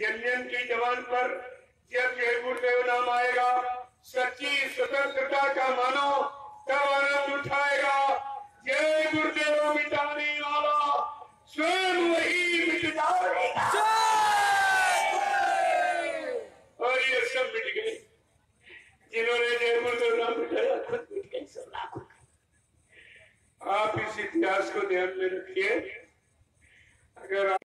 जन जन की जवान पर जब जय गुरुदेव नाम आएगा, सच्ची स्वतंत्रता का मानो, तब आनंद उठाएगा। जय गुरुदेव मिटाने वाला स्वयं वही मिट जाएगा और ये सब मिट गए। जिन्होंने जय गुरुदेव नाम मिटाया खुद मिट गए, सब लाखों आप इस इतिहास को ध्यान में रखिए। अगर